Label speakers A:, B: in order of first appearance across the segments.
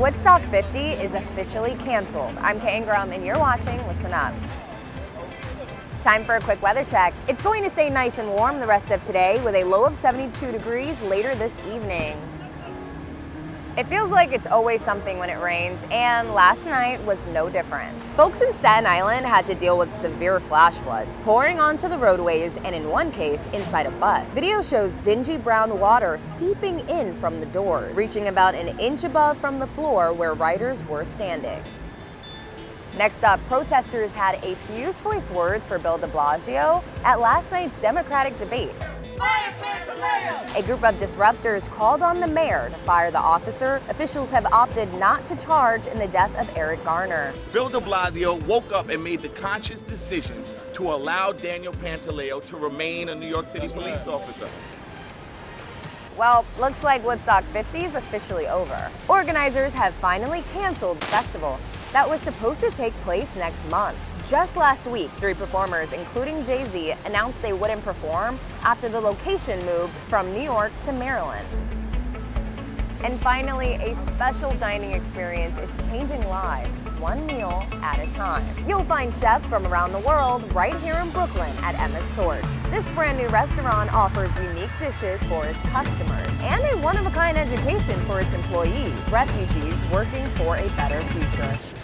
A: Woodstock 50 is officially canceled. I'm Kay Angrum and you're watching Listen Up. Time for a quick weather check. It's going to stay nice and warm the rest of today with a low of 72 degrees later this evening. It feels like it's always something when it rains, and last night was no different. Folks in Staten Island had to deal with severe flash floods, pouring onto the roadways and in one case, inside a bus. Video shows dingy brown water seeping in from the door, reaching about an inch above from the floor where riders were standing. Next up, protesters had a few choice words for Bill de Blasio at last night's Democratic debate. A group of disruptors called on the mayor to fire the officer. Officials have opted not to charge in the death of Eric Garner.
B: Bill de Blasio woke up and made the conscious decision to allow Daniel Pantaleo to remain a New York City police officer.
A: Well, looks like Woodstock 50 is officially over. Organizers have finally canceled the festival that was supposed to take place next month. Just last week, three performers, including Jay-Z, announced they wouldn't perform after the location moved from New York to Maryland. And finally, a special dining experience is changing lives, one meal at a time. You'll find chefs from around the world right here in Brooklyn at Emma's Torch. This brand new restaurant offers unique dishes for its customers and a one-of-a-kind education for its employees, refugees working for a better future.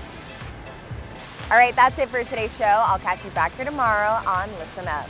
A: All right, that's it for today's show. I'll catch you back here tomorrow on Listen Up.